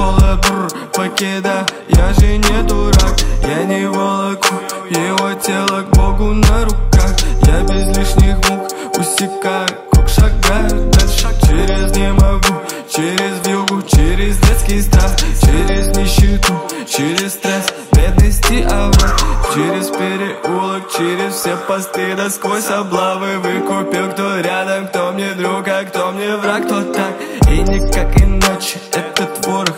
школы, бррр, покида. Я же не дурак, я не волоку Его тело к Богу на руках. Я без лишних мук усекаю Круг шагаю дальше Через не могу, через вьюгу Через детский страх, через нищету Через стресс, бедности овраг Через переулок, через все посты. Да сквозь облавы выкупил Кто рядом, кто мне друг, а кто мне враг Кто так. И никак иначе Этот вор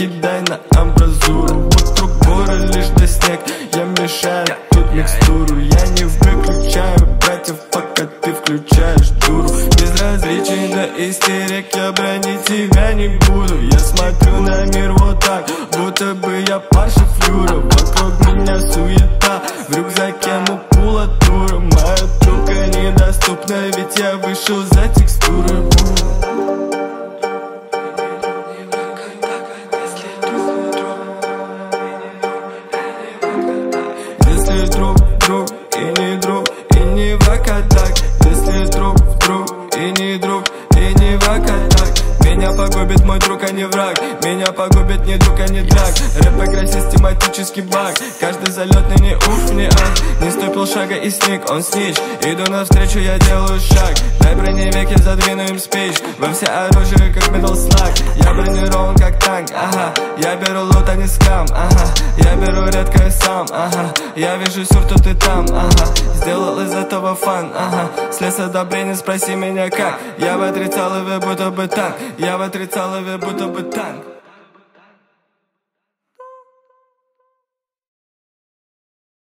кидай на амбразуру. Вокруг горы лишь до снег, я мешаю тут микстуру. Я не выключаю братьев, пока ты включаешь дуру. Безразличен до истерик, я бронить тебя не буду. Я смотрю на мир вот так, будто бы я Паша Флюра. Вокруг меня суета, в рюкзаке макулатура. Моя трубка недоступна, ведь я вышел за текстурой не враг, а так Если друг, друг и не друг, и не враг, а так Меня погубит мой друг, а не враг. Меня погубит не друг, а не драк. Рэп игра систематический баг. Каждый залетный не уф, не ах Не стой полшага и сник, он снич. Иду навстречу, я делаю шаг. Дай броневик, я задвину им спич. Во все оружие, как Metal Slug Я бронирован, как танк, ага. Я беру лут, а не скам, ага ага Я вижу сюр, тут и там, ага. Сделал из этого фан, ага. Слез одобрения, спроси меня как. Я в отрицалове, будто бы танк Я в отрицалове, будто бы танк